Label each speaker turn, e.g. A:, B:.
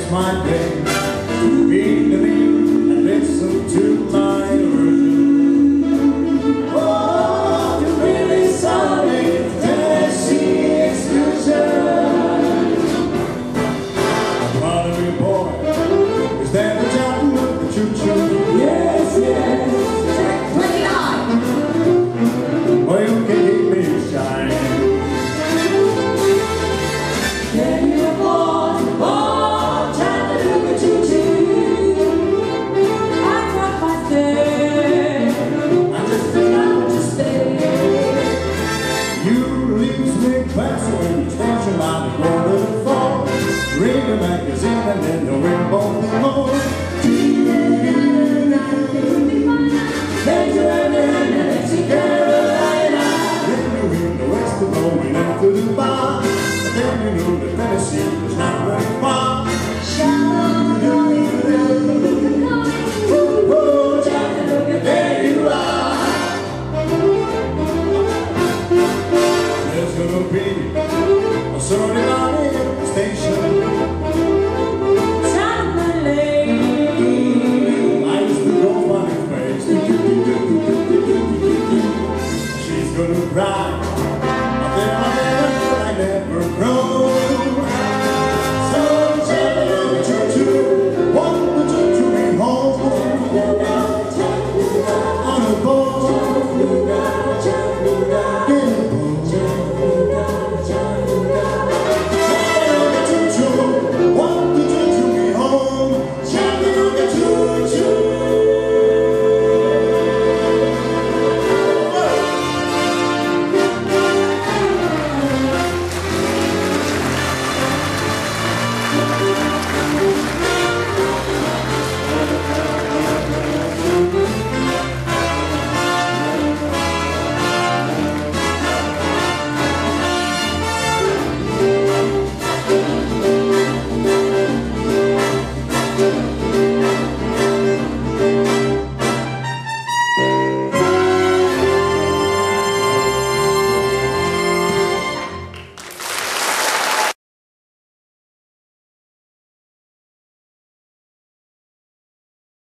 A: It's my day We're fast when the stand your the and go the fall. Read the magazine and then the rainbow below. Then
B: you
A: hear the west the bar. Then you know that Tennessee was not salvation.